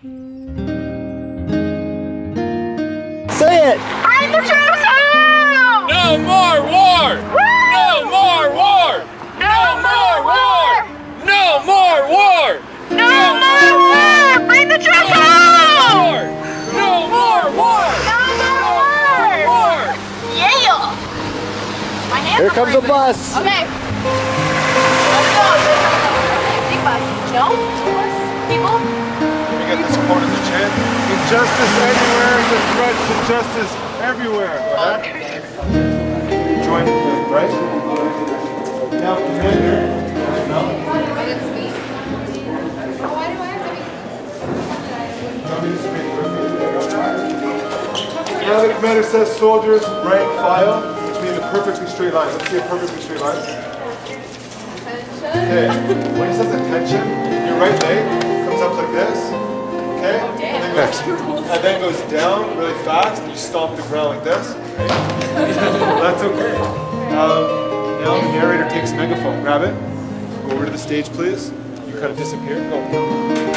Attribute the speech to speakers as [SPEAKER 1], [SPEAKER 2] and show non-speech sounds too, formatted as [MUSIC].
[SPEAKER 1] Say it!
[SPEAKER 2] Bring the troops home!
[SPEAKER 3] No more war! No more war! No more war! No more war!
[SPEAKER 2] No more war! Bring the troops home!
[SPEAKER 3] No more war!
[SPEAKER 2] No more war! Yeah! My hands
[SPEAKER 1] Here comes the bus.
[SPEAKER 2] Okay.
[SPEAKER 4] We get the of the chant. Injustice anywhere is a threat to justice everywhere. Join, right? Now, commander. Now the commander says soldiers rank file, which means a perfectly straight line. Let's see a perfectly straight line. Okay. When he says attention, your right leg comes up like this. Okay? And then goes, and then goes down really fast, and you stomp the ground like this. [LAUGHS] That's okay. Um, now the narrator takes megaphone. Grab it. Go over to the stage, please. You kind of disappear. Go.